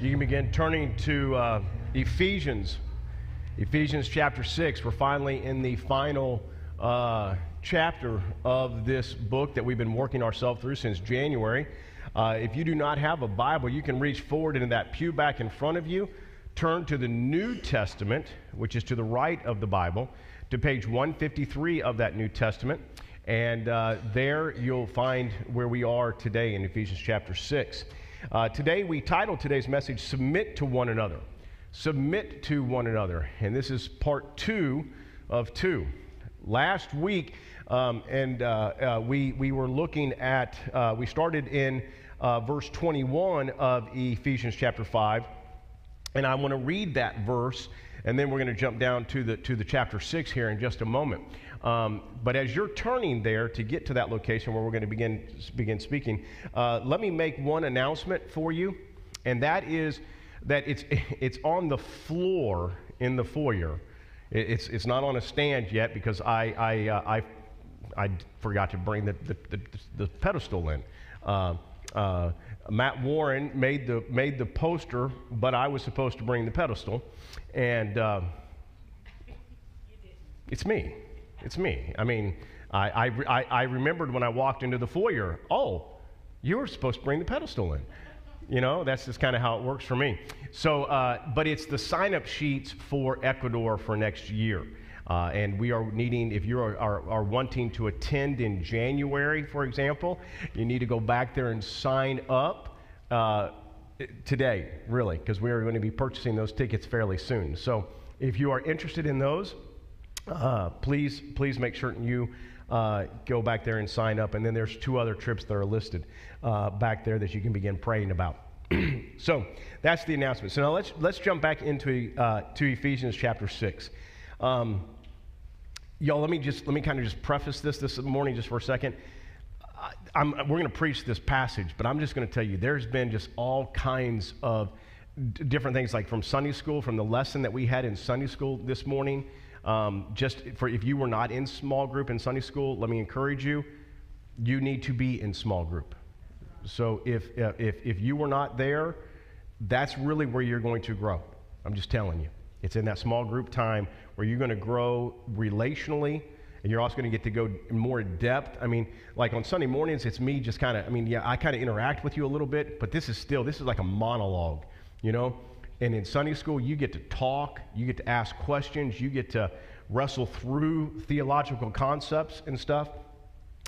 You can begin turning to uh, Ephesians, Ephesians chapter 6. We're finally in the final uh, chapter of this book that we've been working ourselves through since January. Uh, if you do not have a Bible, you can reach forward into that pew back in front of you, turn to the New Testament, which is to the right of the Bible, to page 153 of that New Testament. And uh, there you'll find where we are today in Ephesians chapter 6. Uh, today, we titled today's message, Submit to One Another. Submit to one another. And this is part two of two. Last week, um, and uh, uh, we, we were looking at, uh, we started in uh, verse 21 of Ephesians chapter 5. And I want to read that verse, and then we're going to jump down to the, to the chapter 6 here in just a moment. Um, but as you're turning there to get to that location where we're going to begin, begin speaking, uh, let me make one announcement for you, and that is that it's, it's on the floor in the foyer. It's, it's not on a stand yet because I, I, uh, I, I forgot to bring the, the, the, the pedestal in. Uh, uh, Matt Warren made the, made the poster, but I was supposed to bring the pedestal. And uh, it's me. It's me. I mean, I, I, I remembered when I walked into the foyer, oh, you were supposed to bring the pedestal in. You know, that's just kind of how it works for me. So, uh, but it's the sign up sheets for Ecuador for next year. Uh, and we are needing, if you are, are, are, wanting to attend in January, for example, you need to go back there and sign up uh, today, really, because we are going to be purchasing those tickets fairly soon. So if you are interested in those, uh, please, please make certain you uh, go back there and sign up. And then there's two other trips that are listed uh, back there that you can begin praying about. so that's the announcement. So now let's let's jump back into uh, to Ephesians chapter six. Um, y'all, let me just let me kind of just preface this this morning just for a second. I'm, we're going to preach this passage, but I'm just going to tell you there's been just all kinds of d- different things, like from Sunday school, from the lesson that we had in Sunday school this morning. Um, just for if you were not in small group in Sunday school, let me encourage you. You need to be in small group. So if, uh, if, if you were not there, that's really where you're going to grow. I'm just telling you. It's in that small group time where you're going to grow relationally, and you're also going to get to go more in depth. I mean, like on Sunday mornings, it's me just kind of, I mean, yeah, I kind of interact with you a little bit, but this is still, this is like a monologue, you know? And in Sunday school, you get to talk, you get to ask questions, you get to wrestle through theological concepts and stuff,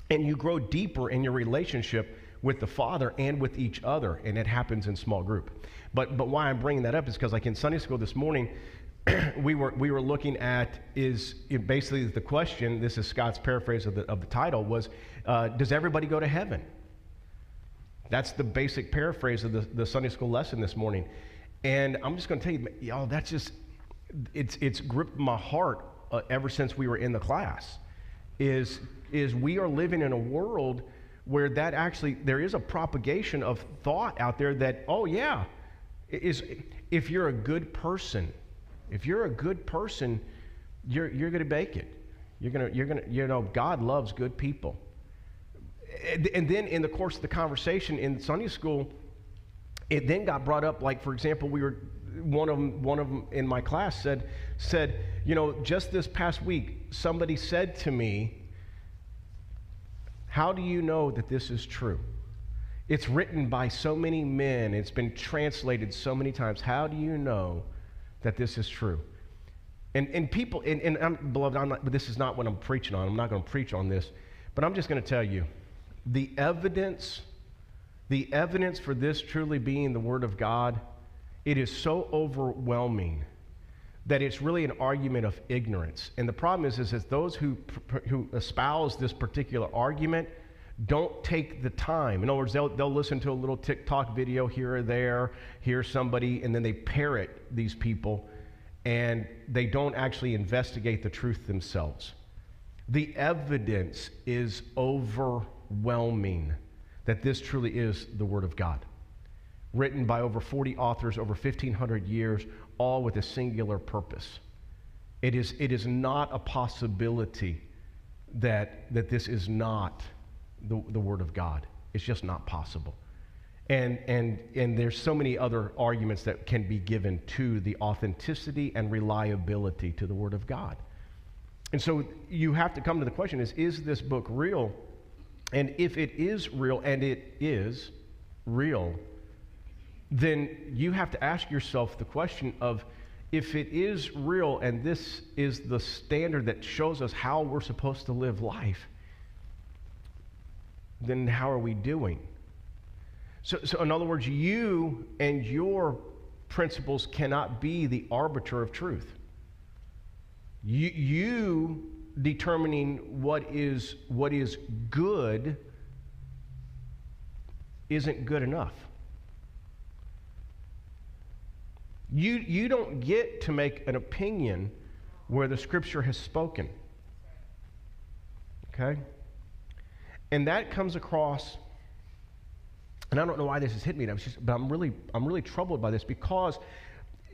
and you grow deeper in your relationship with the Father and with each other, and it happens in small group. But, but why I'm bringing that up is because, like in Sunday school this morning, we, were, we were looking at is basically the question, this is Scott's paraphrase of the, of the title, was uh, Does everybody go to heaven? That's the basic paraphrase of the, the Sunday school lesson this morning. And I'm just going to tell you, y'all, that's just, it's, it's gripped my heart uh, ever since we were in the class. Is, is we are living in a world where that actually, there is a propagation of thought out there that, oh, yeah, is if you're a good person, if you're a good person, you're, you're going to make it. You're going to, you're going to, you know, God loves good people. And, and then in the course of the conversation in Sunday school, it then got brought up, like, for example, we were, one of them, one of them in my class said, said, you know, just this past week, somebody said to me, how do you know that this is true? It's written by so many men, it's been translated so many times. How do you know that this is true? And, and people, and, and I'm, beloved, I'm not, but this is not what I'm preaching on. I'm not going to preach on this, but I'm just going to tell you the evidence the evidence for this truly being the Word of God, it is so overwhelming that it's really an argument of ignorance. And the problem is, is that those who, who espouse this particular argument don't take the time. In other words, they'll, they'll listen to a little TikTok video here or there, hear somebody, and then they parrot these people, and they don't actually investigate the truth themselves. The evidence is overwhelming that this truly is the Word of God, written by over 40 authors over 1,500 years, all with a singular purpose. It is, it is not a possibility that, that this is not the, the Word of God. It's just not possible. And, and, and there's so many other arguments that can be given to the authenticity and reliability to the Word of God. And so you have to come to the question is, is this book real? And if it is real, and it is real, then you have to ask yourself the question of if it is real and this is the standard that shows us how we're supposed to live life, then how are we doing? So, so in other words, you and your principles cannot be the arbiter of truth. You, you determining what is, what is good isn't good enough. You, you don't get to make an opinion where the scripture has spoken. Okay? And that comes across, and I don't know why this has hit me, but I'm really, I'm really troubled by this because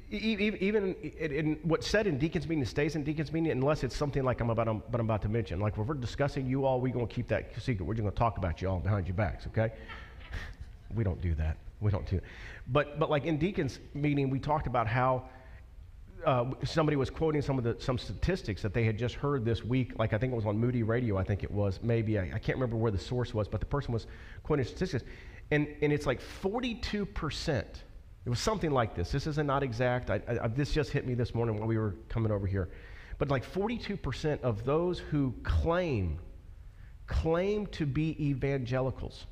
even in what's said in deacons meeting stays in deacons meeting unless it's something like I'm about, but I'm about to mention. Like if we're discussing you all, we're going to keep that secret. We're just going to talk about you all behind your backs, okay? we don't do that. We don't do that. But, but like in deacons meeting, we talked about how uh, somebody was quoting some of the some statistics that they had just heard this week. Like I think it was on Moody Radio. I think it was maybe I, I can't remember where the source was, but the person was quoting statistics, and and it's like 42 percent it was something like this. This is not exact. I, I, this just hit me this morning while we were coming over here. But like 42% of those who claim, claim to be evangelicals.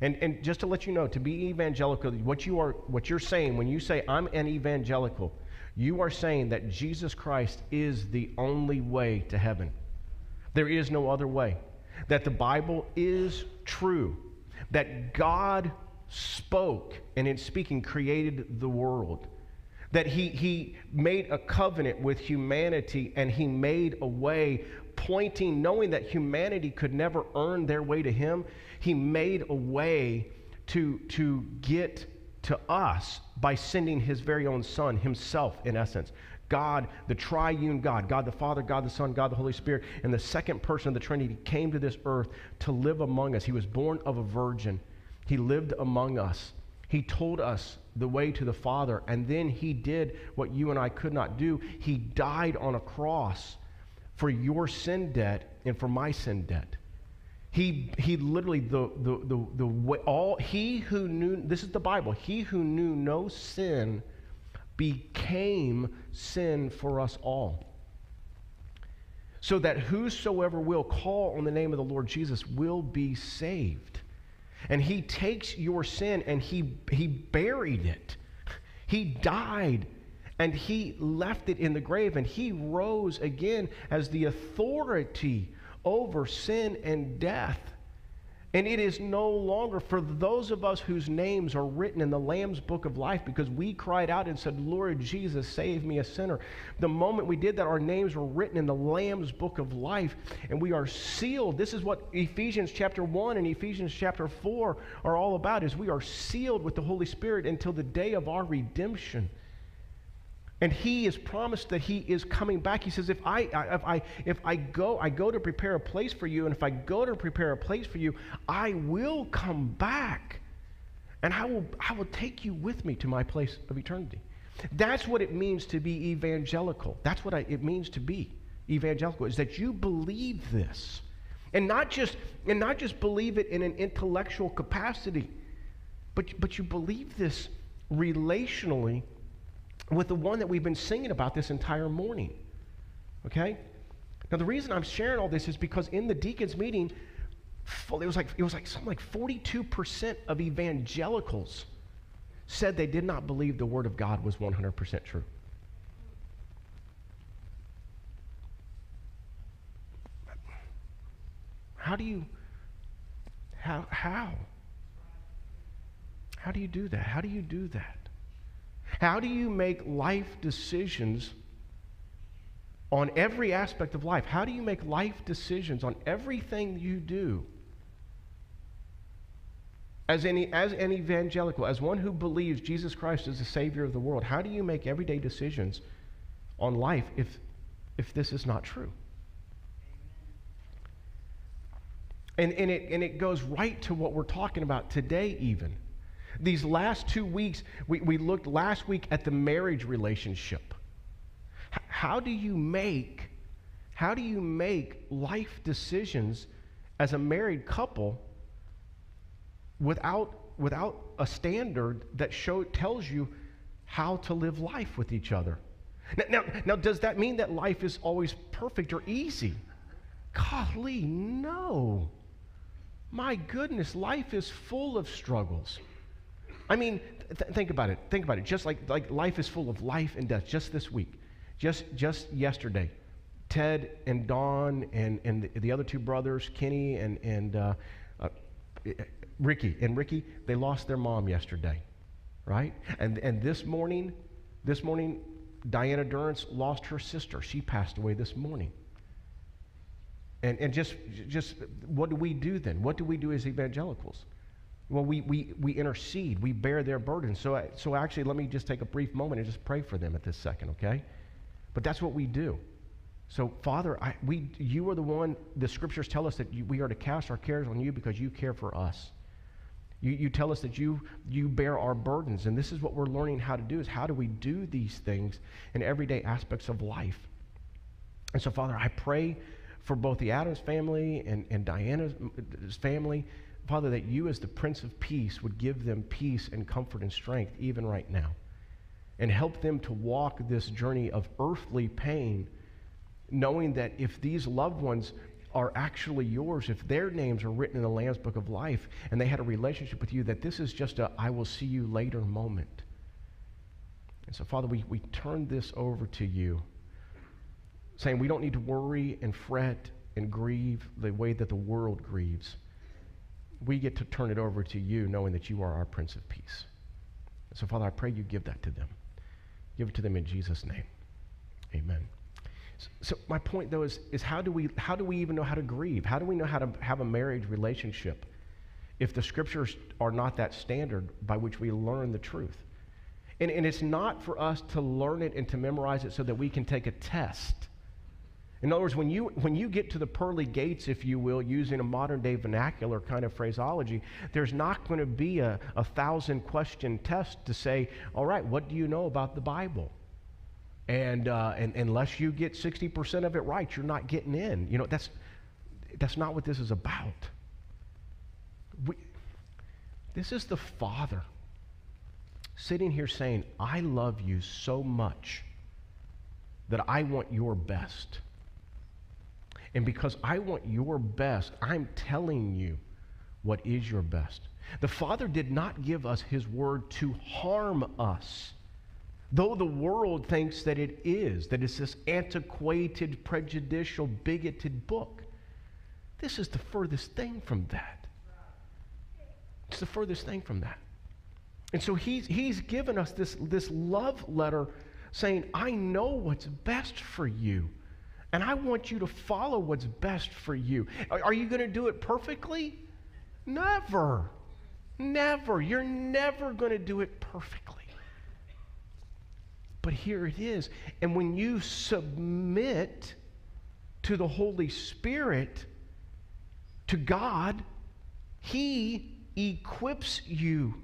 And, and just to let you know, to be evangelical, what, you are, what you're saying when you say, I'm an evangelical, you are saying that Jesus Christ is the only way to heaven. There is no other way. That the Bible is true. That God spoke and in speaking created the world. That he, he made a covenant with humanity and he made a way pointing, knowing that humanity could never earn their way to him, he made a way to, to get to us by sending his very own son, himself in essence. God, the triune God, God the Father, God the Son, God the Holy Spirit, and the second person of the Trinity came to this earth to live among us. He was born of a virgin. He lived among us. He told us the way to the Father, and then He did what you and I could not do. He died on a cross for your sin debt and for my sin debt. He, he literally, the, the, the, the way, all, he who knew, this is the Bible, he who knew no sin became sin for us all. So that whosoever will call on the name of the Lord Jesus will be saved. And he takes your sin and he, he buried it. He died and he left it in the grave and he rose again as the authority over sin and death. And it is no longer for those of us whose names are written in the Lamb's book of life because we cried out and said, Lord Jesus, save me a sinner. The moment we did that, our names were written in the Lamb's book of life and we are sealed. This is what Ephesians chapter 1 and Ephesians chapter 4 are all about is we are sealed with the Holy Spirit until the day of our redemption. And he is promised that he is coming back. He says, if I, if I, if I go, I go to prepare a place for you, and if I go to prepare a place for you, I will come back. And I will, I will take you with me to my place of eternity. That's what it means to be evangelical. That's what I, it means to be evangelical, is that you believe this. And not just, and not just believe it in an intellectual capacity, but, but you believe this relationally with the one that we've been singing about this entire morning. Okay? Now the reason I'm sharing all this is because in the deacons meeting, it was like it was like something like 42% of evangelicals said they did not believe the word of God was 100% true. How do you how how how do you do that? How do you do that? How do you make life decisions on every aspect of life? How do you make life decisions on everything you do? As, any, as an evangelical, as one who believes Jesus Christ is the Savior of the world, how do you make everyday decisions on life if, if this is not true? And, and, it, and it goes right to what we're talking about today, even These last two weeks, we, we looked last week at the marriage relationship. H- how do you make how do you make life decisions as a married couple without, without a standard that show, tells you how to live life with each other? Now, now, now, does that mean that life is always perfect or easy? Golly, no. My goodness, life is full of struggles. I mean, th- think about it. Think about it. Just like, like life is full of life and death. Just this week, just, just yesterday, Ted and Don and, and the, the other two brothers, Kenny and, and uh, uh, Ricky. And Ricky, they lost their mom yesterday, right? And, and this morning, this morning, Diana Durrance lost her sister. She passed away this morning. And, and just, just what do we do then? What do we do as evangelicals? Well, we, we, we intercede, we bear their burden. So, so actually, let me just take a brief moment and just pray for them at this second, okay? But that's what we do. So, Father, I, we, you are the one, the scriptures tell us that you, we are to cast our cares on you because you care for us. You, you tell us that you, you bear our burdens. And this is what we're learning how to do is how do we do these things in everyday aspects of life. And so, Father, I pray for both the Adams family and, and Diana's mm, family, Father, that you as the Prince of Peace would give them peace and comfort and strength even right now. And help them to walk this journey of earthly pain, knowing that if these loved ones are actually yours, if their names are written in the Lamb's Book of Life and they had a relationship with you, that this is just a I will see you later moment. And so, Father, we, we turn this over to you saying we don't need to worry and fret and grieve the way that the world grieves. We get to turn it over to you, knowing that you are our Prince of Peace. So, Father, I pray you give that to them. Give it to them in Jesus' name. Amen. So, so, my point, though, is, is how, do we, how do we even know how to grieve? How do we know how to have a marriage relationship if the scriptures are not that standard by which we learn the truth? And, and it's not for us to learn it and to memorize it so that we can take a test. In other words, when you, when you get to the pearly gates, if you will, using a modern day vernacular kind of phraseology, there's not going to be a, a thousand question test to say, all right, what do you know about the Bible? And, uh, and unless you get 60% of it right, you're not getting in. You know, that's, that's not what this is about. We, this is the Father sitting here saying, I love you so much that I want your best. And because I want your best, I'm telling you what is your best. The Father did not give us His word to harm us, though the world thinks that it is, that it's this antiquated, prejudicial, bigoted book. This is the furthest thing from that. It's the furthest thing from that. And so he's, he's given us this, this love letter saying, I know what's best for you. And I want you to follow what's best for you. Are, you going to do it perfectly? Never. Never. You're never going to do it perfectly. But here it is. And when you submit to the Holy Spirit, to God, He equips you,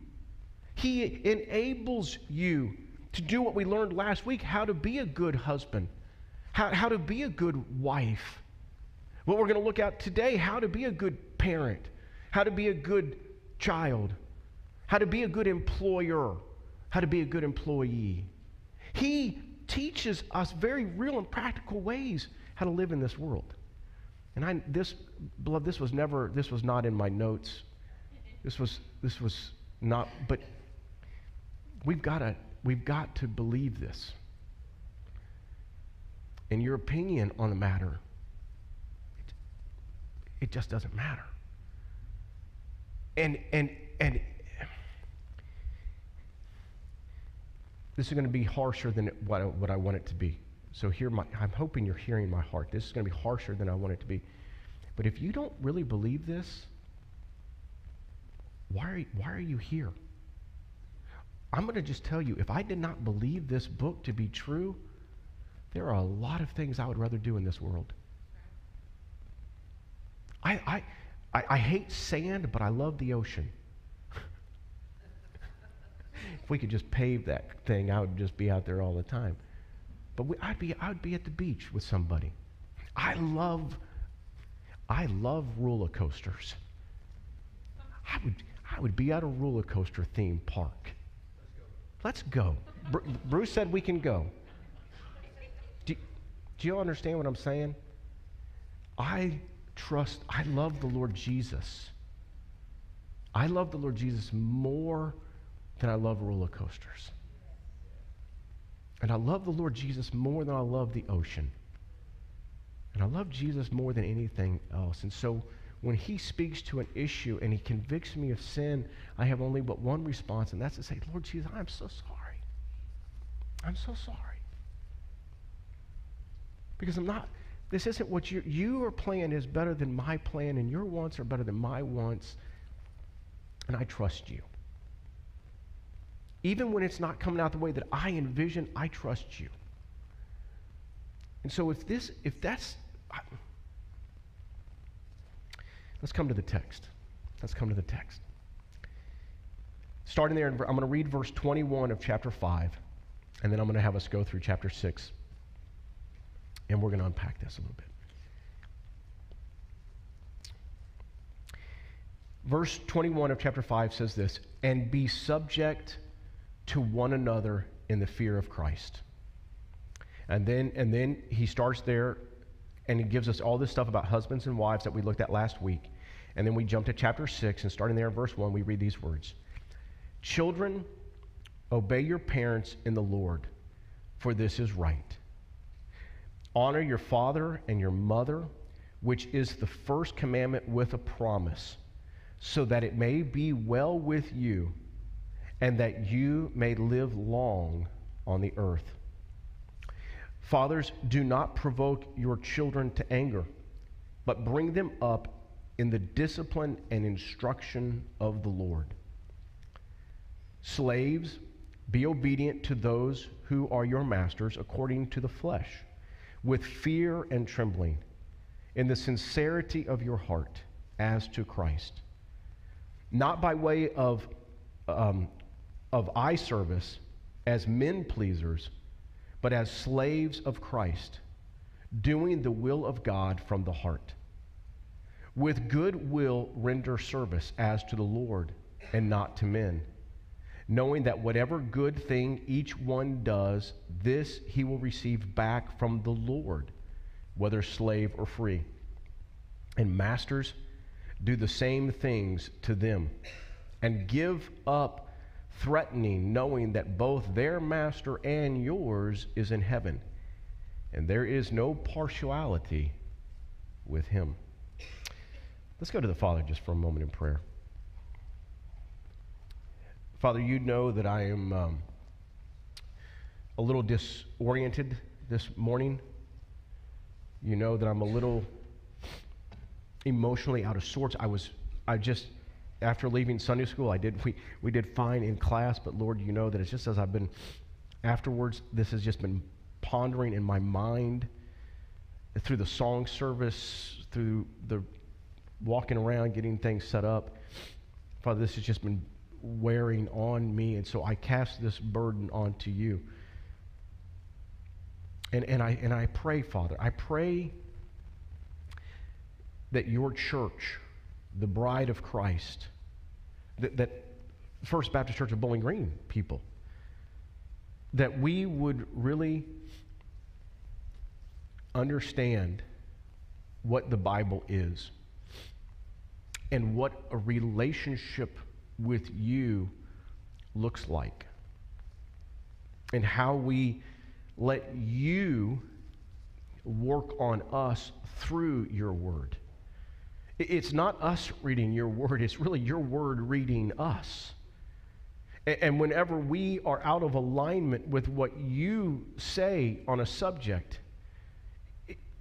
He enables you to do what we learned last week how to be a good husband how, how to be a good wife. What we're going to look at today, how to be a good parent, how to be a good child, how to be a good employer, how to be a good employee. He teaches us very real and practical ways how to live in this world. And I, this, beloved, this was never, this was not in my notes. This was, this was not, but we've got to, we've got to believe this and your opinion on the matter, it, it just doesn't matter. And, and, and this is going to be harsher than what I, what I want it to be. So here, my, I'm hoping you're hearing my heart. This is going to be harsher than I want it to be. But if you don't really believe this, why are, why are you here? I'm going to just tell you if I did not believe this book to be true, there are a lot of things I would rather do in this world. I, I, I, I hate sand, but I love the ocean. If we could just pave that thing, I would just be out there all the time. But we, I'd, be, I'd be at the beach with somebody. I love, I love roller coasters. I would, I would be at a roller coaster theme park. Let's go. Br- Bruce said we can go. Do, you understand what I'm saying? I trust, I love the Lord Jesus. I love the Lord Jesus more than I love roller coasters. And I love the Lord Jesus more than I love the ocean. And I love Jesus more than anything else. And so when he speaks to an issue and he convicts me of sin, I have only but one response, and that's to say, Lord Jesus, I'm so sorry. I'm so sorry. Because I'm not, this isn't what you, your plan is better than my plan, and your wants are better than my wants, and I trust you. Even when it's not coming out the way that I envision, I trust you. And so if this, if that's, let's come to the text. Let's come to the text. Starting there, I'm going to read verse 21 of chapter 5, and then I'm going to have us go through chapter 6, and we're going to unpack this a little bit. Verse 21 of chapter 5 says this And be subject to one another in the fear of Christ. And then, and then he starts there and he gives us all this stuff about husbands and wives that we looked at last week. And then we jump to chapter 6, and starting there in verse 1, we read these words Children, obey your parents in the Lord, for this is right. Honor your father and your mother, which is the first commandment with a promise, so that it may be well with you and that you may live long on the earth. Fathers, do not provoke your children to anger, but bring them up in the discipline and instruction of the Lord. Slaves, be obedient to those who are your masters according to the flesh, with fear and trembling, in the sincerity of your heart, as to Christ. Not by way of um, of eye service as men pleasers, but as slaves of Christ, doing the will of God from the heart. With good will render service as to the Lord and not to men, knowing that whatever good thing each one does, this he will receive back from the Lord, whether slave or free. And masters, do the same things to them, and give up threatening, knowing that both their master and yours is in heaven, and there is no partiality with him. Let's go to the Father just for a moment in prayer. Father, you know that I am um, a little disoriented this morning. You know that I'm a little emotionally out of sorts. I was, I just after leaving Sunday school, I did we, we did fine in class, but Lord, you know that it's just as I've been afterwards, this has just been pondering in my mind through the song service, through the walking around, getting things set up. Father, this has just been wearing on me, and so I cast this burden onto you. And, and, I, and I pray, Father, I pray that your church the bride of Christ, that, that First Baptist Church of Bowling Green people, that we would really understand what the Bible is and what a relationship with you looks like, and how we let you work on us through your word. It's not us reading your word, it's really your word reading us. And whenever we are out of alignment with what you say on a subject,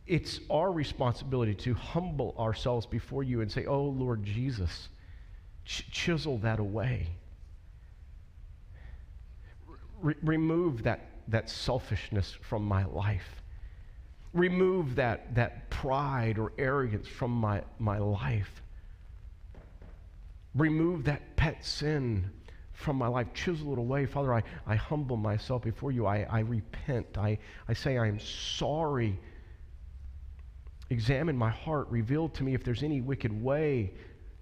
it's our responsibility to humble ourselves before you and say, Oh, Lord Jesus, ch- chisel that away. Re- remove that, that selfishness from my life. Remove that, that pride or arrogance from my, my life. Remove that pet sin from my life. Chisel it away. Father, I, I humble myself before you. I, I repent. I, I say I am sorry. Examine my heart. Reveal to me if there's any wicked way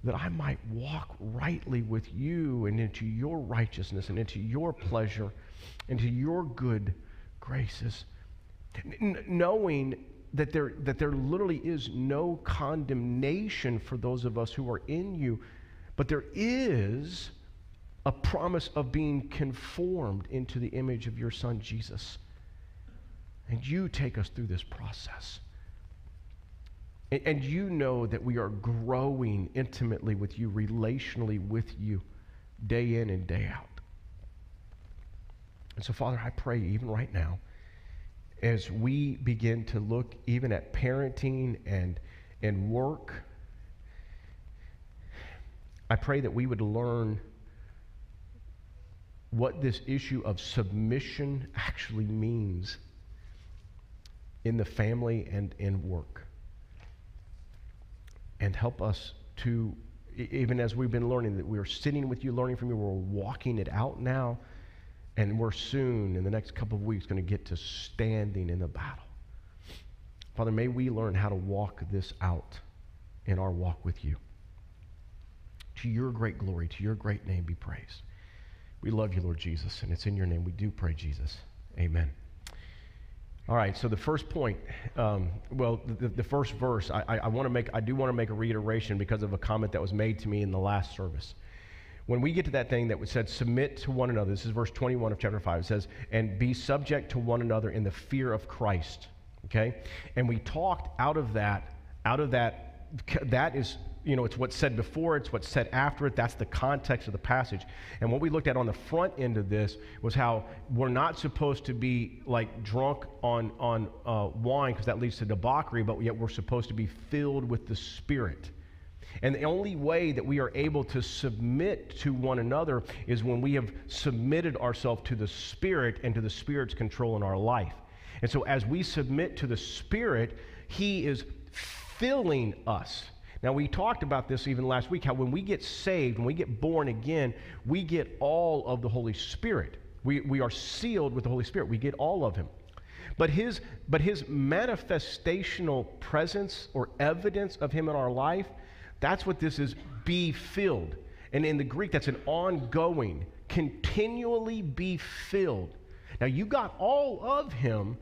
that I might walk rightly with you and into your righteousness and into your pleasure, into your good graces. N- knowing that there, that there literally is no condemnation for those of us who are in you, but there is a promise of being conformed into the image of your Son, Jesus. And you take us through this process. And, you know that we are growing intimately with you, relationally with you, day in and day out. And so, Father, I pray even right now, as we begin to look even at parenting and, and work, I pray that we would learn what this issue of submission actually means in the family and in work. And help us to, even as we've been learning, that we're sitting with you, learning from you, we're walking it out now, and we're soon, in the next couple of weeks, going to get to standing in the battle. Father, may we learn how to walk this out in our walk with you. To your great glory, to your great name be praised. We love you, Lord Jesus, and it's in your name we do pray, Jesus. Amen. All right, so the first point, um, well, the, the, first verse, I, I, I want to make, I do want to make a reiteration because of a comment that was made to me in the last service. When we get to that thing that was said, submit to one another, this is verse 21 of chapter 5, it says, and be subject to one another in the fear of Christ. Okay? And we talked out of that, out of that, that is you know, it's what's said before, it's what's said after it. That's the context of the passage. And what we looked at on the front end of this was how we're not supposed to be like drunk on, on uh, wine because that leads to debauchery, but yet we're supposed to be filled with the Spirit. And the only way that we are able to submit to one another is when we have submitted ourselves to the Spirit and to the Spirit's control in our life. And so as we submit to the Spirit, He is filling us. Now, we talked about this even last week how when we get saved, when we get born again, we get all of the Holy Spirit. We, we are sealed with the Holy Spirit. We get all of Him. But his, but his manifestational presence or evidence of Him in our life, that's what this is be filled. And in the Greek, that's an ongoing, continually be filled. Now, you got all of Him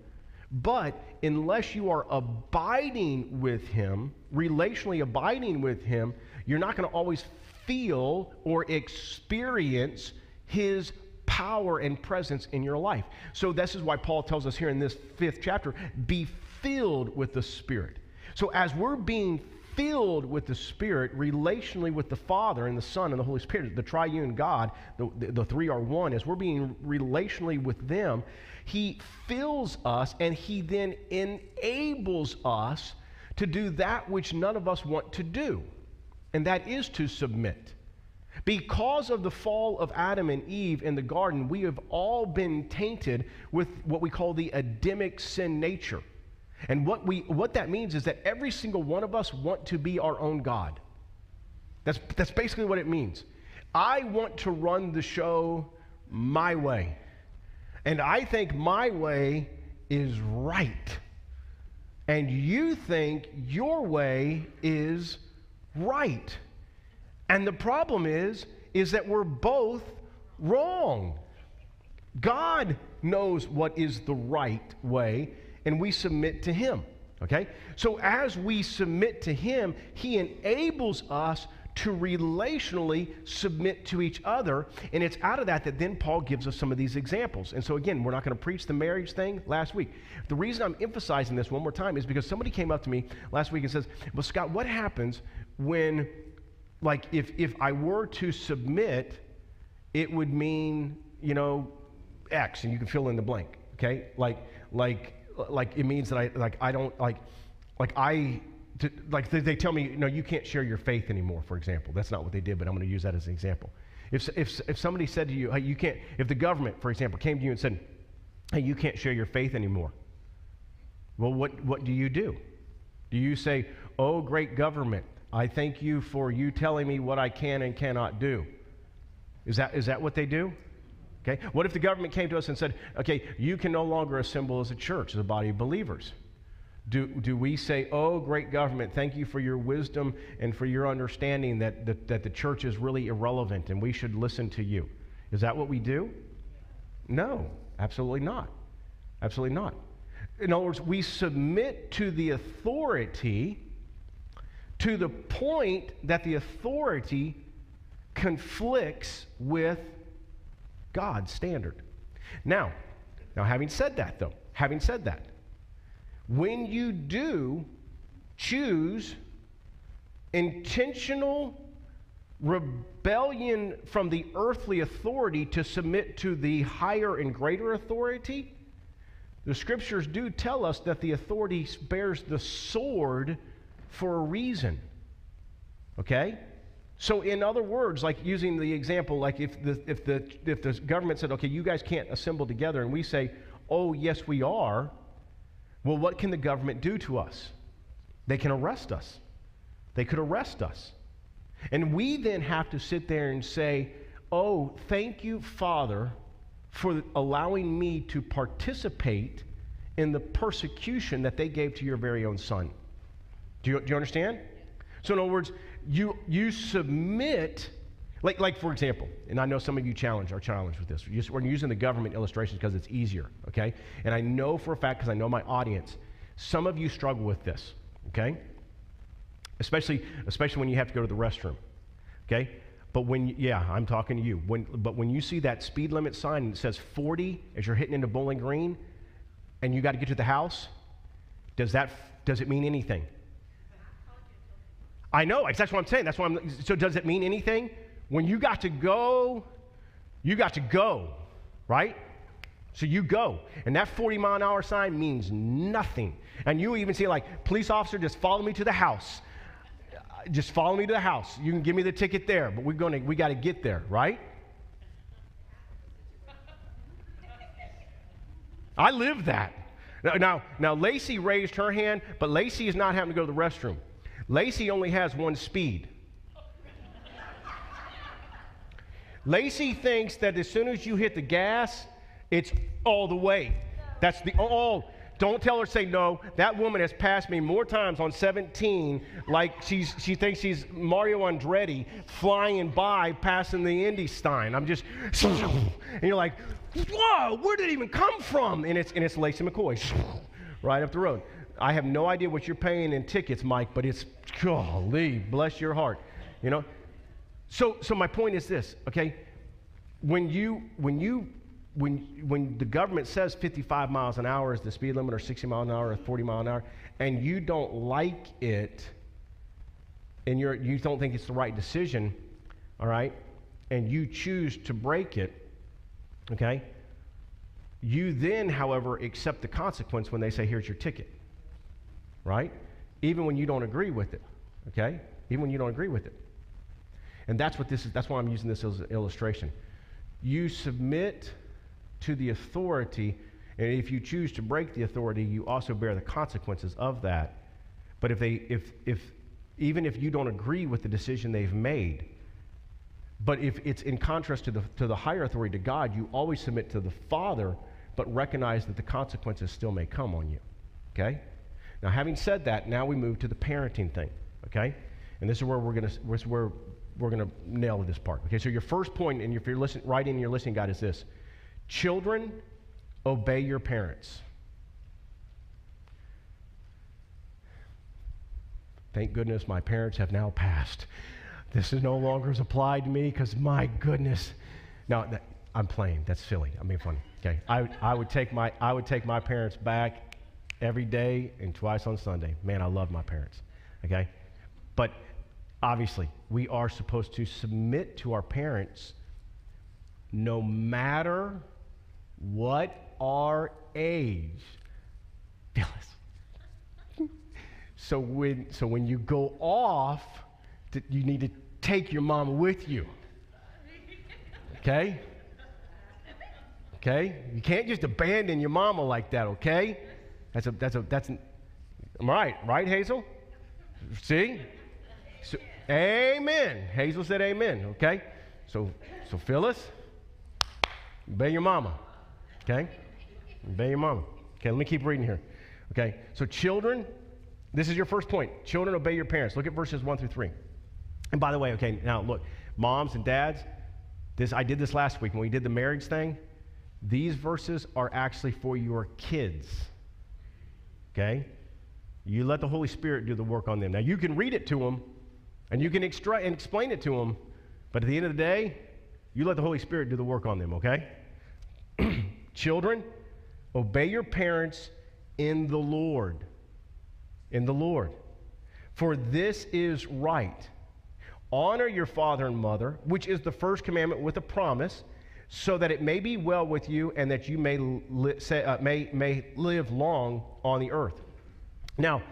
but unless you are abiding with Him, relationally abiding with Him, you're not going to always feel or experience His power and presence in your life. So, this is why Paul tells us here in this fifth chapter be filled with the Spirit. So, as we're being filled with the Spirit, relationally with the Father and the Son and the Holy Spirit, the triune God, the, the, the three are one, as we're being relationally with them, he fills us and He then enables us to do that which none of us want to do, and that is to submit. Because of the fall of Adam and Eve in the garden, we have all been tainted with what we call the Adamic sin nature. And what, we, what that means is that every single one of us want to be our own God. That's, that's basically what it means. I want to run the show my way. And I think my way is right. And you think your way is right. And the problem is is that we're both wrong. God knows what is the right way and we submit to him. Okay? So as we submit to him, he enables us to relationally submit to each other. And it's out of that that then Paul gives us some of these examples. And so, again, we're not going to preach the marriage thing last week. The reason I'm emphasizing this one more time is because somebody came up to me last week and says, Well, Scott, what happens when, like, if, if I were to submit, it would mean, you know, X, and you can fill in the blank, okay? Like, like, like it means that I, like, I don't, like, like I to, like they, they tell me, no, you can't share your faith anymore, for example. That's not what they did, but I'm going to use that as an example. If, if, if somebody said to you, hey, you can't, if the government, for example, came to you and said, hey, you can't share your faith anymore, well, what, what do you do? Do you say, oh, great government, I thank you for you telling me what I can and cannot do? Is that, is that what they do? Okay. What if the government came to us and said, okay, you can no longer assemble as a church, as a body of believers? Do, do we say, oh, great government, thank you for your wisdom and for your understanding that, that, that the church is really irrelevant and we should listen to you? Is that what we do? No, absolutely not. Absolutely not. In other words, we submit to the authority to the point that the authority conflicts with God's standard. Now, now having said that though, having said that, when you do choose intentional rebellion from the earthly authority to submit to the higher and greater authority, the scriptures do tell us that the authority bears the sword for a reason. Okay? So, in other words, like using the example, like if the, if the, if the government said, okay, you guys can't assemble together, and we say, oh, yes, we are, well, what can the government do to us? They can arrest us. They could arrest us. And we then have to sit there and say, oh, thank you, Father, for allowing me to participate in the persecution that they gave to your very own son. Do you, do you understand? So, in other words, you, you submit, like, like for example, and I know some of you challenge are challenged with this. We're using the government illustrations because it's easier, okay? And I know for a fact, because I know my audience, some of you struggle with this, okay? Especially, especially when you have to go to the restroom, okay? But when, yeah, I'm talking to you. When, but when you see that speed limit sign that says 40 as you're hitting into Bowling Green and you got to get to the house, does, that, does it mean anything? I know, that's what I'm saying. That's why I'm, so does it mean anything? When you got to go, you got to go, right? So you go. And that 40 mile an hour sign means nothing. And you even see like, police officer, just follow me to the house just follow me to the house. You can give me the ticket there, but we're to, we got to get there, right? I live that. Now, now Lacey raised her hand, but Lacey is not having to go to the restroom. Lacey only has one speed. Lacey thinks that as soon as you hit the gas, it's all the way. That's the all. Don't tell her, say no. That woman has passed me more times on 17 like she's, she thinks she's Mario Andretti flying by passing the Indy Stein. I'm just, and you're like, whoa, where did it even come from? And it's, and it's Lacey McCoy right up the road. I have no idea what you're paying in tickets, Mike, but it's, golly, bless your heart. You know? So, so my point is this, okay? When you, when you when, when the government says 55 miles an hour is the speed limit or 60 miles an hour or 40 miles an hour, and you don't like it, and you're, you don't think it's the right decision, all right, and you choose to break it, okay, you then, however, accept the consequence when they say, here's your ticket, right? Even when you don't agree with it, okay? Even when you don't agree with it. And that's what this is, that's why I'm using this as an illustration. You submit to the authority. And if you choose to break the authority, you also bear the consequences of that. But if they, if, if, even if you don't agree with the decision they've made, but if it's in contrast to the, to the higher authority, to God, you always submit to the Father, but recognize that the consequences still may come on you. Okay? Now, having said that, now we move to the parenting thing. Okay? And this is where we're going to, this is where we're going to nail this part. Okay? So your first point, and if you're listening, in your listening guide, is this Children, obey your parents. Thank goodness my parents have now passed. This is no longer applied to me because my goodness. No, that, I'm playing. That's silly. I'm being funny. Okay. I, I, would take my, I would take my parents back every day and twice on Sunday. Man, I love my parents. Okay. But obviously, we are supposed to submit to our parents no matter what our age? Phyllis. so when so when you go off, you need to take your mom with you. Okay? Okay? You can't just abandon your mama like that, okay? That's a that's a that's an, I'm right, right, Hazel? See? So, amen. Hazel said amen, okay? So, so Phyllis, obey your mama. Okay? Obey your mama. Okay, let me keep reading here. Okay, so children, this is your first point. Children, obey your parents. Look at verses 1 through 3. And by the way, okay, now look, moms and dads, this I did this last week when we did the marriage thing. These verses are actually for your kids. Okay? You let the Holy Spirit do the work on them. Now you can read it to them and you can extra- and explain it to them, but at the end of the day, you let the Holy Spirit do the work on them, okay? Children, obey your parents in the Lord. In the Lord. For this is right. Honor your father and mother, which is the first commandment with a promise, so that it may be well with you and that you may, li- say, uh, may, may live long on the earth. Now,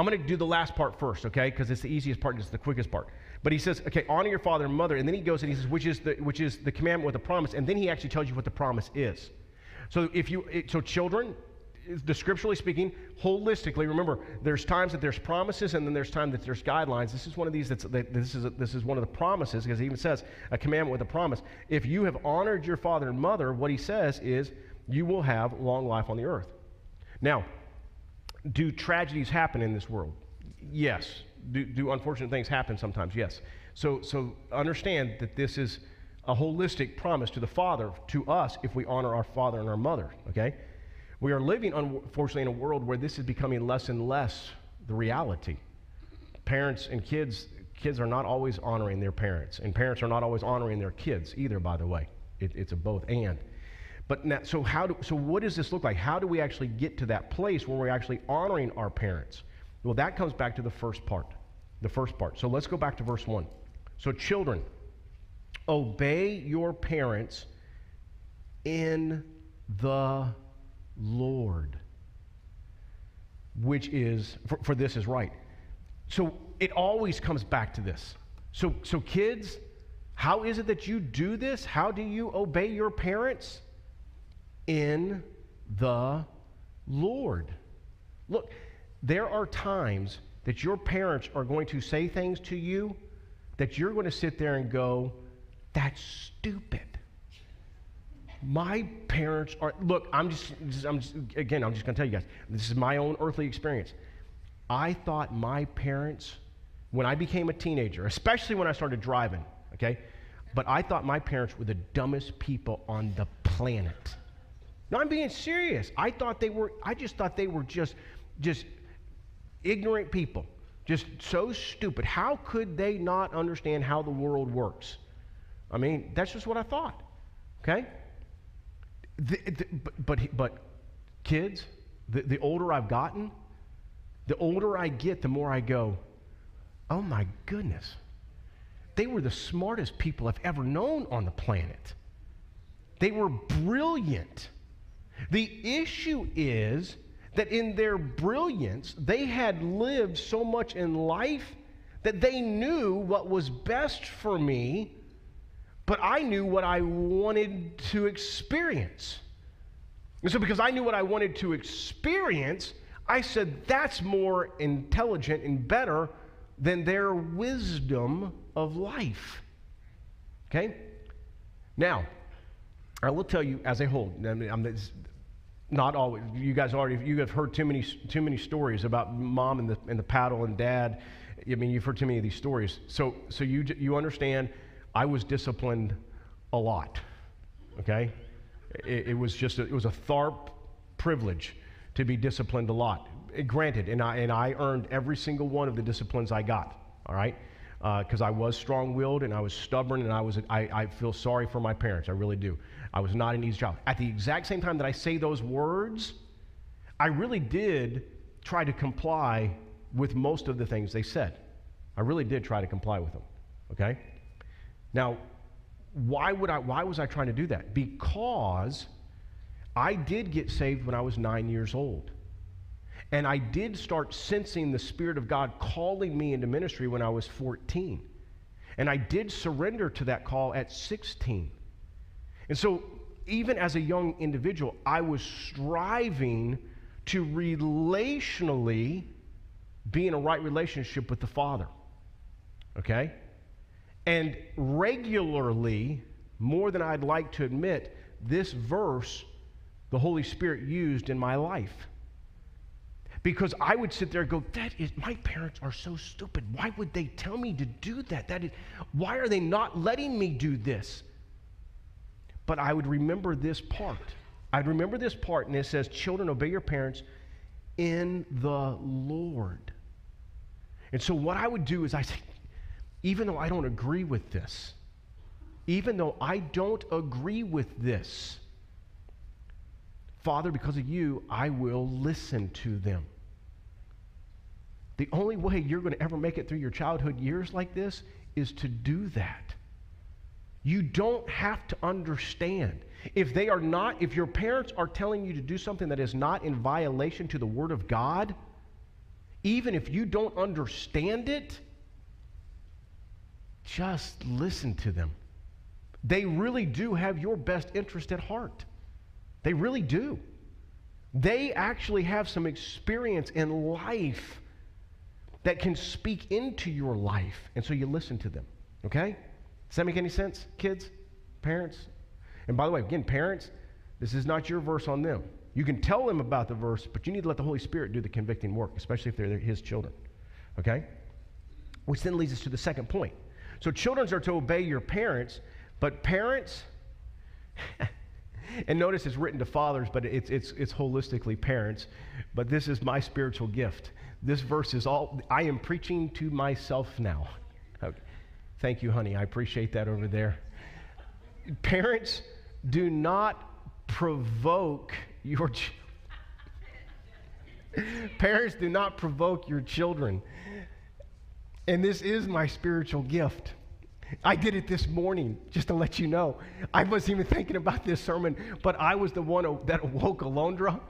I'm going to do the last part first, okay? Because it's the easiest part and it's the quickest part. But he says, okay, honor your father and mother, and then he goes and he says, which is the which is the commandment with a promise, and then he actually tells you what the promise is. So if you so children, the scripturally speaking, holistically, remember, there's times that there's promises and then there's time that there's guidelines. This is one of these that's, that this, is a, this is one of the promises because he even says a commandment with a promise. If you have honored your father and mother, what he says is you will have long life on the earth. Now, do tragedies happen in this world? Yes. Do, do unfortunate things happen sometimes? Yes. So, so understand that this is a holistic promise to the Father, to us, if we honor our father and our mother, okay? We are living, unfortunately, in a world where this is becoming less and less the reality. Parents and kids, kids are not always honoring their parents, and parents are not always honoring their kids either, by the way. It, it's a both and. But now, so how do, so what does this look like? How do we actually get to that place where we're actually honoring our parents? Well, that comes back to the first part. The first part. So let's go back to verse 1. So, children, obey your parents in the Lord, which is, for, for, this is right. So it always comes back to this. So, so, kids, how is it that you do this? How do you obey your parents? In the Lord. Look, there are times that your parents are going to say things to you that you're going to sit there and go, that's stupid. My parents are, look, I'm just, I'm just again, I'm just going to tell you guys, this is my own earthly experience. I thought my parents, when I became a teenager, especially when I started driving, okay, but I thought my parents were the dumbest people on the planet. No, I'm being serious. I thought they were, I just thought they were just, just ignorant people, just so stupid. How could they not understand how the world works? I mean, that's just what I thought. Okay? The, the, but, but, but, kids, the, the older I've gotten, the older I get, the more I go, oh my goodness. They were the smartest people I've ever known on the planet. They were brilliant. The issue is that in their brilliance, they had lived so much in life that they knew what was best for me, but I knew what I wanted to experience. And so, because I knew what I wanted to experience, I said that's more intelligent and better than their wisdom of life. Okay? Now, I will tell you as a whole, I mean, not always. You guys already you have heard too many too many stories about mom and the and the paddle and dad. I mean, you've heard too many of these stories. So so you you understand. I was disciplined a lot. Okay, it, it was just a, it was a Tharp privilege to be disciplined a lot. It, granted, and I and I earned every single one of the disciplines I got. All right because uh, I was strong willed and I was stubborn and I, was, I, I feel sorry for my parents. I really do. I was not an easy child. At the exact same time that I say those words, I really did try to comply with most of the things they said. I really did try to comply with them. Okay? Now, why would I why was I trying to do that? Because I did get saved when I was 9 years old. And I did start sensing the Spirit of God calling me into ministry when I was 14. And I did surrender to that call at 16. And so, even as a young individual, I was striving to relationally be in a right relationship with the Father. Okay? And regularly, more than I'd like to admit, this verse the Holy Spirit used in my life. Because I would sit there and go, that is, my parents are so stupid. Why would they tell me to do that? That is, why are they not letting me do this? But I would remember this part. I'd remember this part, and it says, Children, obey your parents in the Lord. And so what I would do is I say, even though I don't agree with this, even though I don't agree with this, Father, because of you, I will listen to them. The only way you're going to ever make it through your childhood years like this is to do that. You don't have to understand. If they are not, if your parents are telling you to do something that is not in violation to the Word of God, even if you don't understand it, just listen to them. They really do have your best interest at heart. They really do. They actually have some experience in life that can speak into your life. And so you listen to them. Okay? Does that make any sense, kids, parents? And by the way, again, parents, this is not your verse on them. You can tell them about the verse, but you need to let the Holy Spirit do the convicting work, especially if they're His children. Okay? Which then leads us to the second point. So, children are to obey your parents, but parents, and notice it's written to fathers, but it's, it's, it's holistically parents. But this is my spiritual gift. This verse is all, I am preaching to myself now. Thank you, honey. I appreciate that over there. Parents, do not provoke your ch- Parents, do not provoke your children. And this is my spiritual gift. I did it this morning, just to let you know. I wasn't even thinking about this sermon, but I was the one that awoke Alondra.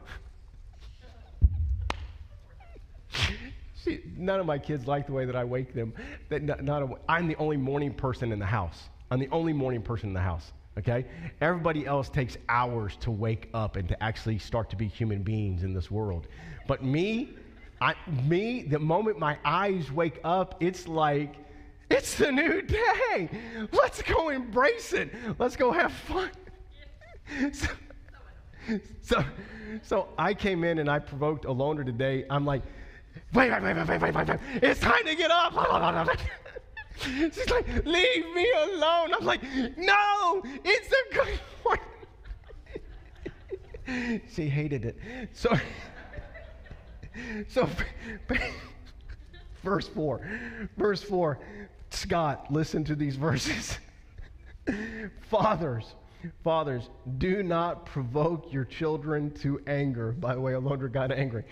See, none of my kids like the way that I wake them. That not, not a, I'm the only morning person in the house. I'm the only morning person in the house. Okay? Everybody else takes hours to wake up and to actually start to be human beings in this world. But me, I, me, the moment my eyes wake up, it's like it's the new day. Let's go embrace it. Let's go have fun. so, so, so I came in and I provoked Alondra today. I'm like, wait, wait, wait, wait, wait, wait, wait, wait. It's time to get up. She's like, leave me alone. I'm like, no, it's a good one. she hated it. So, so verse 4. Verse 4. Scott, listen to these verses. fathers, fathers, do not provoke your children to anger. By the way, Alondra got angry.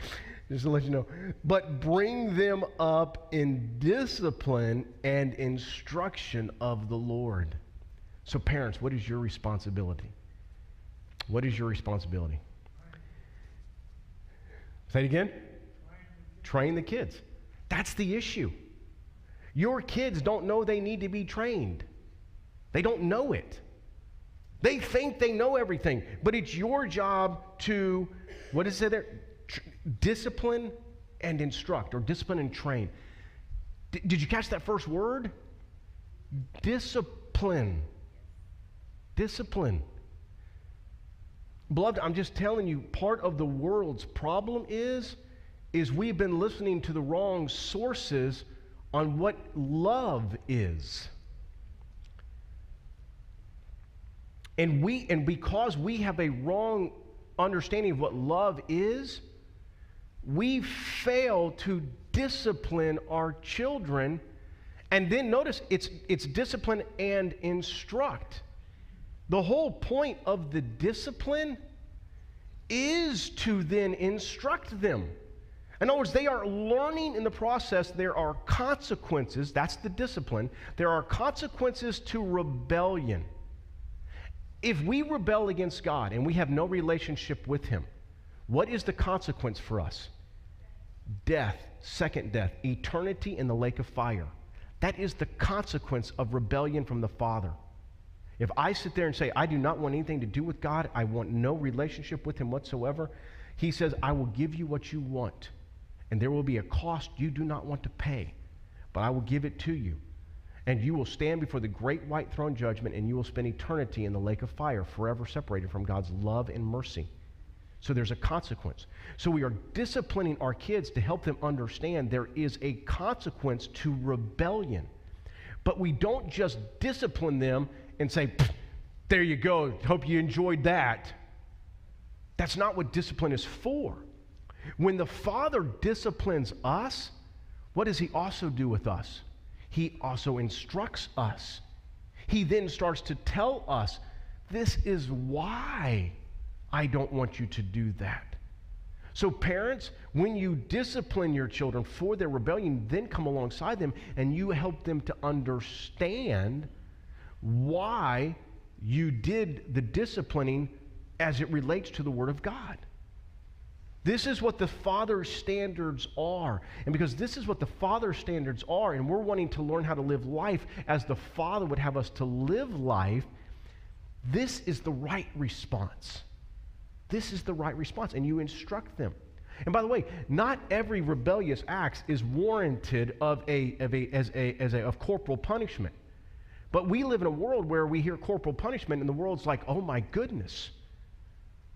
Just to let you know. But bring them up in discipline and instruction of the Lord. So, parents, what is your responsibility? What is your responsibility? Say it again. Train the kids. That's the issue. Your kids don't know they need to be trained, they don't know it. They think they know everything, but it's your job to, what is it there? Discipline and instruct, or discipline and train. D- did you catch that first word? Discipline. Discipline. Beloved, I'm just telling you, part of the world's problem is, is we've been listening to the wrong sources on what love is. And we and because we have a wrong understanding of what love is, we fail to discipline our children. And then notice it's it's discipline and instruct. The whole point of the discipline is to then instruct them. In other words, they are learning in the process. There are consequences. That's the discipline. There are consequences to rebellion. If we rebel against God and we have no relationship with Him, what is the consequence for us? Death, second death, eternity in the lake of fire. That is the consequence of rebellion from the Father. If I sit there and say, I do not want anything to do with God, I want no relationship with Him whatsoever, He says, I will give you what you want and there will be a cost you do not want to pay, but I will give it to you. and you will stand before the great white throne judgment, and you will spend eternity in the lake of fire, forever separated from God's love and mercy. So there's a consequence. So we are disciplining our kids to help them understand there is a consequence to rebellion. But we don't just discipline them and say, there you go, hope you enjoyed that. That's not what discipline is for. When the Father disciplines us, what does He also do with us? He also instructs us. He then starts to tell us, this is why I don't want you to do that. So, parents, when you discipline your children for their rebellion, then come alongside them and you help them to understand why you did the disciplining as it relates to the Word of God. This is what the Father's standards are. And because this is what the Father's standards are, and we're wanting to learn how to live life as the Father would have us to live life, this is the right response. This is the right response. And you instruct them. And by the way, not every rebellious act is warranted of a, of a, as a, as a, of corporal punishment. But we live in a world where we hear corporal punishment, and the world's like, oh my goodness.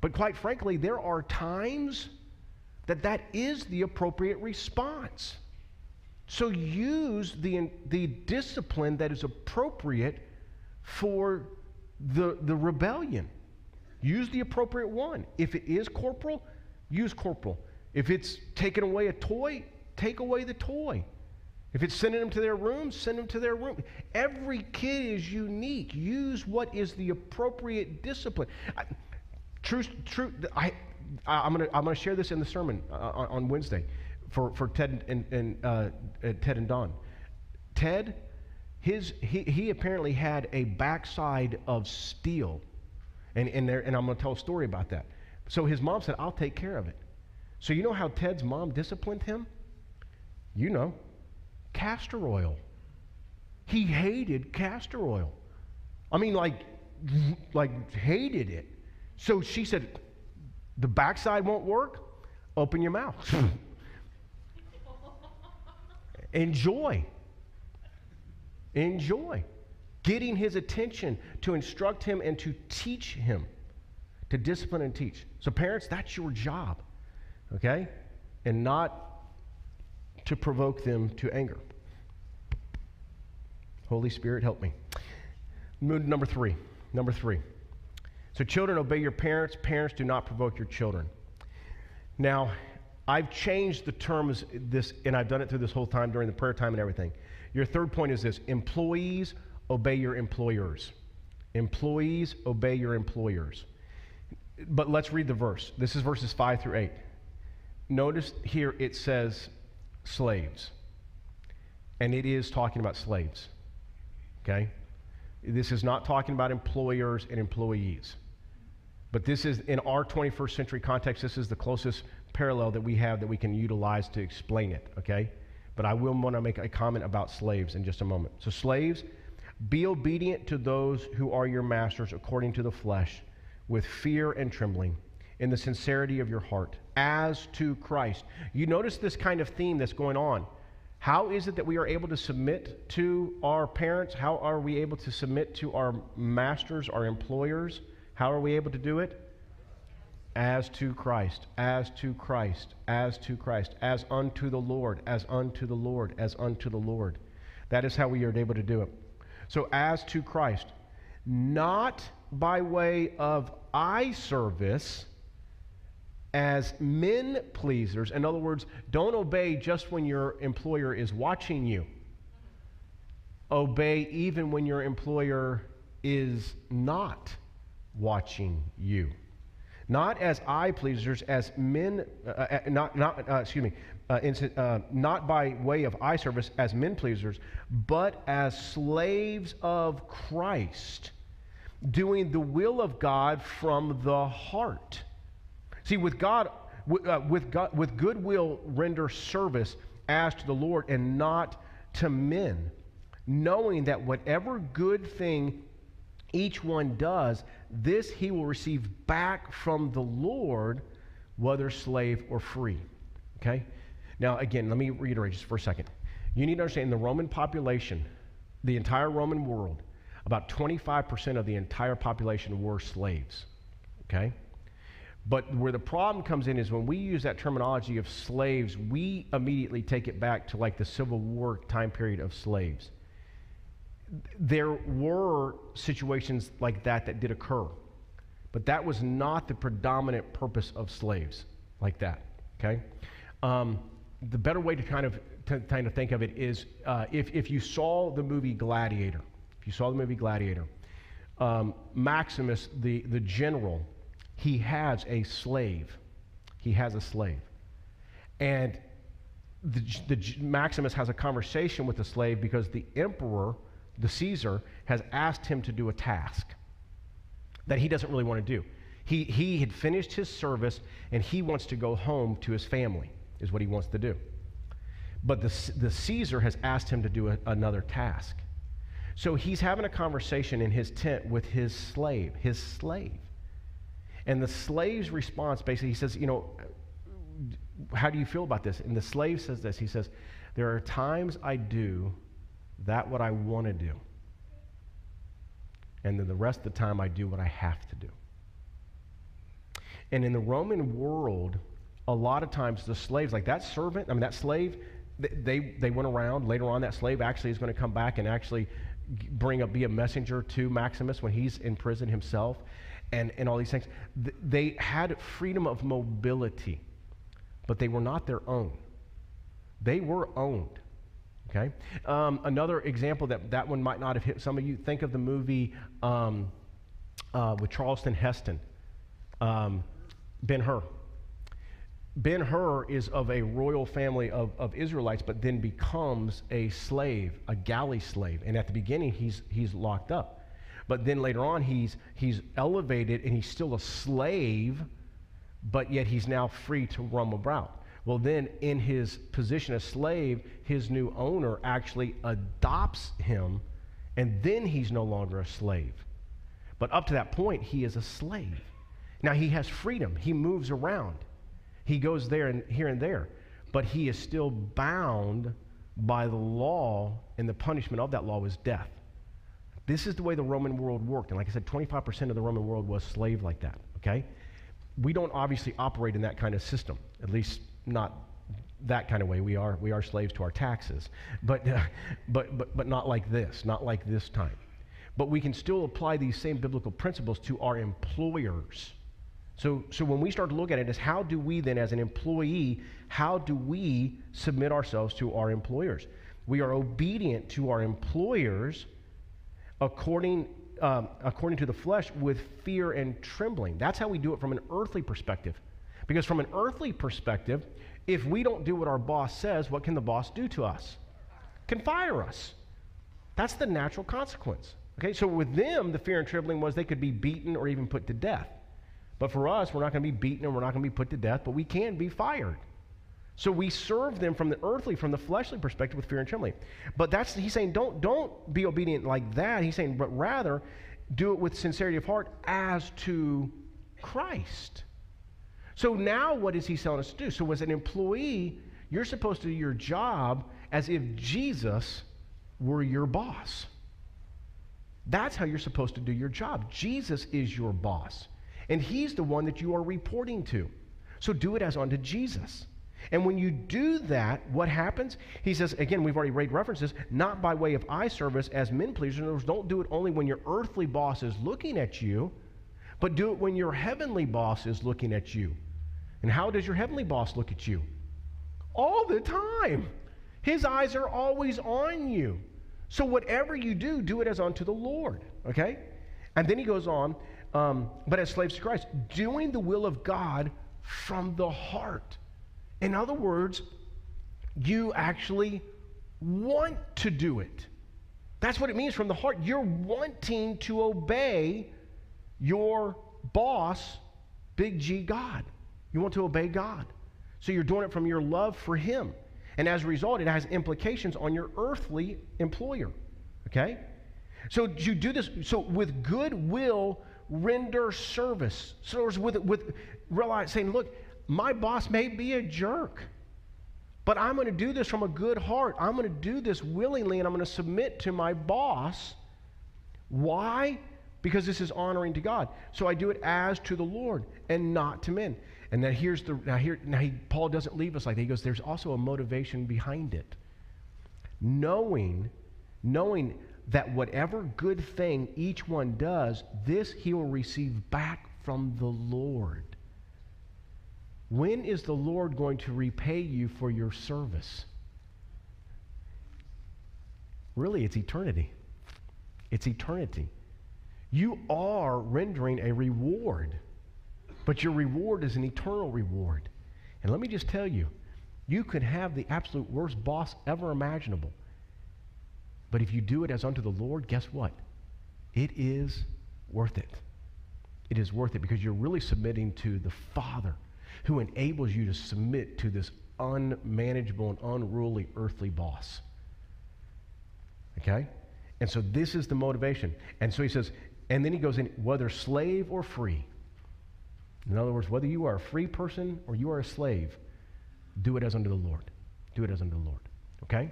But quite frankly, there are times that that is the appropriate response. So use the, the discipline that is appropriate for the, the rebellion. Use the appropriate one. If it is corporal, use corporal. If it's taking away a toy, take away the toy. If it's sending them to their room, send them to their room. Every kid is unique. Use what is the appropriate discipline. I, true, true. I, I'm going to I'm gonna share this in the sermon uh, on, on, Wednesday for, for Ted and, and uh, uh, Ted and Don. Ted, his, he, he apparently had a backside of steel and, and, there, and I'm going to tell a story about that. So his mom said, I'll take care of it. So you know how Ted's mom disciplined him? You know, castor oil. He hated castor oil. I mean, like, like hated it. So she said, the backside won't work. Open your mouth. Enjoy. Enjoy getting his attention to instruct him and to teach him, to discipline and teach. So, parents, that's your job, okay? And not to provoke them to anger. Holy Spirit, help me. Mood number three. Number three. So, children, obey your parents. Parents, do not provoke your children. Now, I've changed the terms this, and I've done it through this whole time during the prayer time and everything. Your third point is this employees obey your employers. Employees, obey your employers. But let's read the verse. This is verses 5 through 8. Notice here it says slaves. And it is talking about slaves. Okay? This is not talking about employers and employees. But this is, in our 21st century context, this is the closest parallel that we have that we can utilize to explain it, okay? But I will want to make a comment about slaves in just a moment. So, slaves, be obedient to those who are your masters according to the flesh, with fear and trembling, in the sincerity of your heart, as to Christ. You notice this kind of theme that's going on. How is it that we are able to submit to our parents? How are we able to submit to our masters, our employers? How are we able to do it? As to Christ, as to Christ, as to Christ, as unto the Lord, as unto the Lord, as unto the Lord. That is how we are able to do it. So, as to Christ, not by way of eye service as men pleasers. In other words, don't obey just when your employer is watching you. Obey even when your employer is not watching you. Not as eye pleasers, as men, uh, uh not, not uh, excuse me, uh, uh, not by way of eye service as men pleasers, but as slaves of Christ, doing the will of God from the heart. See, with God, uh, with, God, with goodwill, render service as to the Lord and not to men, knowing that whatever good thing each one does, this he will receive back from the Lord, whether slave or free. Okay? Now, again, let me reiterate just for a second. You need to understand the Roman population, the entire Roman world, about 25% of the entire population were slaves. Okay? But where the problem comes in is when we use that terminology of slaves, we immediately take it back to like the Civil War time period of slaves. There were situations like that that did occur, but that was not the predominant purpose of slaves like that. Okay? Um, the better way to kind of to kind of think of it is uh, if, if you saw the movie Gladiator, if you saw the movie Gladiator, um, Maximus, the, the general, he has a slave. He has a slave. And the, the, Maximus has a conversation with the slave because the emperor, the Caesar, has asked him to do a task that he doesn't really want to do. He, he had finished his service and he wants to go home to his family, is what he wants to do. But the, the Caesar has asked him to do a, another task. So he's having a conversation in his tent with his slave, his slave. And the slave's response basically, he says, You know, how do you feel about this? And the slave says this He says, There are times I do that what I want to do. And then the rest of the time I do what I have to do. And in the Roman world, a lot of times the slaves, like that servant, I mean, that slave, they, they went around. Later on, that slave actually is going to come back and actually bring up, be a messenger to Maximus when he's in prison himself and, and all these things. They had freedom of mobility, but they were not their own. They were owned. Okay? Um, another example that that one might not have hit some of you, think of the movie um, uh, with Charlton Heston, um, Ben Hur. Ben Hur is of a royal family of, of Israelites, but then becomes a slave, a galley slave. And at the beginning, he's, he's locked up. But then later on, he's, he's elevated and he's still a slave, but yet he's now free to roam about. Well, then in his position as slave, his new owner actually adopts him, and then he's no longer a slave. But up to that point, he is a slave. Now he has freedom, he moves around. He goes there and here and there, but he is still bound by the law, and the punishment of that law was death. This is the way the Roman world worked. And like I said, 25% of the Roman world was slave like that, okay? We don't obviously operate in that kind of system, at least not that kind of way. We are, we are slaves to our taxes, but, uh, but, but, but not like this, not like this time. But we can still apply these same biblical principles to our employers. So, so when we start to look at it is how do we then, as an employee, how do we submit ourselves to our employers? We are obedient to our employers according, um, according to the flesh with fear and trembling. That's how we do it from an earthly perspective. Because from an earthly perspective, if we don't do what our boss says, what can the boss do to us? Can fire us. That's the natural consequence. Okay, so with them, the fear and trembling was they could be beaten or even put to death. But for us, we're not going to be beaten and we're not going to be put to death, but we can be fired. So we serve them from the earthly, from the fleshly perspective with fear and trembling. But that's he's saying don't don't be obedient like that. He's saying, but rather do it with sincerity of heart as to Christ. So now what is he telling us to do? So as an employee, you're supposed to do your job as if Jesus were your boss. That's how you're supposed to do your job. Jesus is your boss and He's the one that you are reporting to. So do it as unto Jesus. And when you do that, what happens? He says, again, we've already read references, not by way of eye service as men pleasers. Don't do it only when your earthly boss is looking at you, but do it when your heavenly boss is looking at you. And how does your heavenly boss look at you? All the time. His eyes are always on you. So whatever you do, do it as unto the Lord. Okay? And then he goes on, um, but as slaves to Christ, doing the will of God from the heart. In other words, you actually want to do it. That's what it means from the heart. You're wanting to obey your boss, Big G God. You want to obey God. So you're doing it from your love for Him. And as a result, it has implications on your earthly employer. Okay? So you do this, so with goodwill render service. So with, with realize saying, look, my boss may be a jerk. But I'm going to do this from a good heart. I'm going to do this willingly and I'm going to submit to my boss. Why? Because this is honoring to God. So I do it as to the Lord and not to men. And now here's the now here now he, Paul doesn't leave us like that. He goes, there's also a motivation behind it. Knowing, knowing that whatever good thing each one does, this he will receive back from the Lord. When is the Lord going to repay you for your service? Really, it's eternity. It's eternity. You are rendering a reward, but your reward is an eternal reward. And let me just tell you, you could have the absolute worst boss ever imaginable. But if you do it as unto the Lord, guess what? It is worth it. It is worth it because you're really submitting to the Father who enables you to submit to this unmanageable and unruly earthly boss. Okay? And so this is the motivation. And so he says, and then he goes in, whether slave or free. In other words, whether you are a free person or you are a slave, do it as unto the Lord. Do it as unto the Lord. Okay?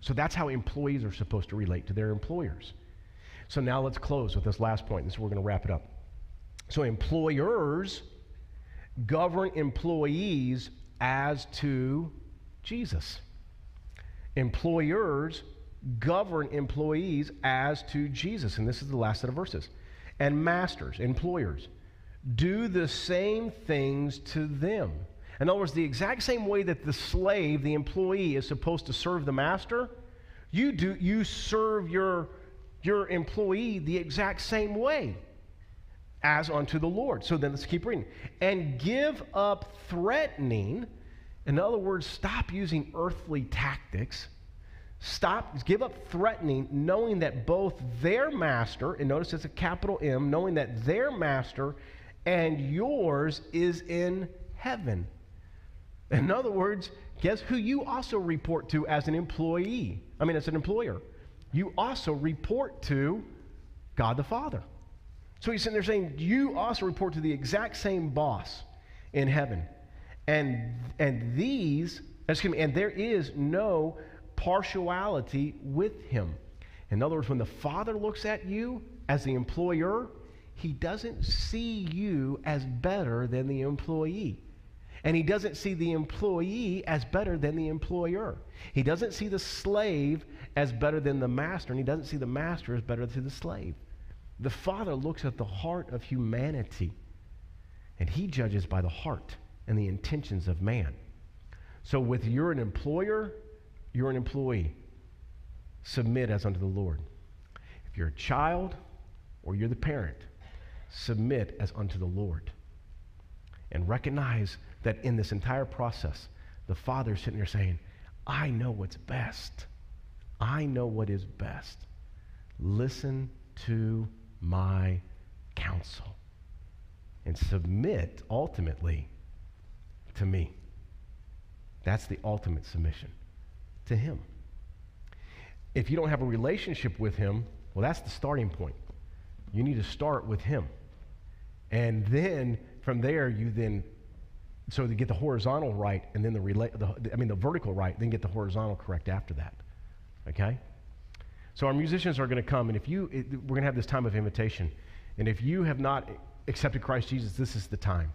So that's how employees are supposed to relate to their employers. So now let's close with this last point. This is where we're going to wrap it up. So employers govern employees as to Jesus. Employers govern employees as to Jesus. And this is the last set of verses. And masters, employers, do the same things to them. In other words, the exact same way that the slave, the employee, is supposed to serve the master, you do you serve your, your employee the exact same way as unto the Lord. So then let's keep reading. And give up threatening. In other words, stop using earthly tactics. Stop, give up threatening, knowing that both their master, and notice it's a capital M, knowing that their master and yours is in heaven. In other words, guess who you also report to as an employee? I mean, as an employer. You also report to God the Father. So he's sitting there saying, You also report to the exact same boss in heaven. And, and these, excuse me, and there is no partiality with him. In other words, when the Father looks at you as the employer, he doesn't see you as better than the employee. And he doesn't see the employee as better than the employer. He doesn't see the slave as better than the master, and he doesn't see the master as better than the slave. The Father looks at the heart of humanity, and he judges by the heart and the intentions of man. So, with you're an employer, you're an employee. Submit as unto the Lord. If you're a child or you're the parent, submit as unto the Lord. And recognize that in this entire process, the Father is sitting there saying, I know what's best. I know what is best. Listen to my counsel and submit ultimately to me. That's the ultimate submission to Him. If you don't have a relationship with Him, well, that's the starting point. You need to start with Him. And then from there, you then, so to get the horizontal right, and then the, rela- the I mean, the vertical right, then get the horizontal correct after that. Okay? So our musicians are going to come, and if you, it, we're going to have this time of invitation. And if you have not accepted Christ Jesus, this is the time.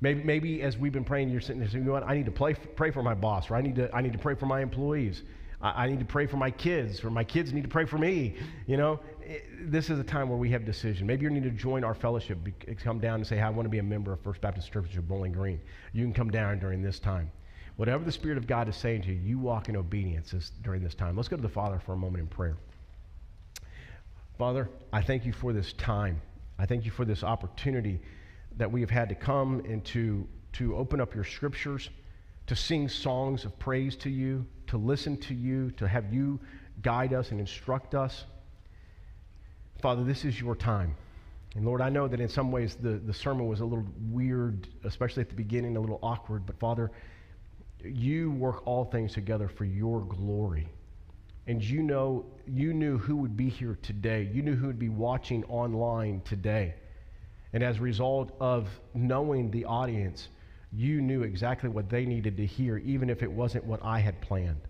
Maybe, maybe as we've been praying, you're sitting there saying, you know what, I need to pray, pray for my boss, or I need to, I need to pray for my employees. I, I need to pray for my kids, or my kids need to pray for me. You know, it, this is a time where we have decision. Maybe you need to join our fellowship, be, come down and say, hey, I want to be a member of First Baptist Church of Bowling Green. You can come down during this time. Whatever the Spirit of God is saying to you, you walk in obedience during this time. Let's go to the Father for a moment in prayer. Father, I thank you for this time. I thank you for this opportunity that we have had to come and to, to open up your scriptures, to sing songs of praise to you, to listen to you, to have you guide us and instruct us. Father, this is your time. And Lord, I know that in some ways the, the sermon was a little weird, especially at the beginning, a little awkward, but Father, you work all things together for your glory and you know you knew who would be here today you knew who would be watching online today and as a result of knowing the audience you knew exactly what they needed to hear, even if it wasn't what I had planned.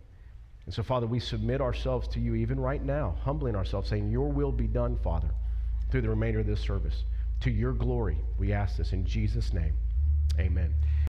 And so, Father, we submit ourselves to you even right now, humbling ourselves, saying, Your will be done, Father, through the remainder of this service. To your glory, we ask this in Jesus' name. Amen.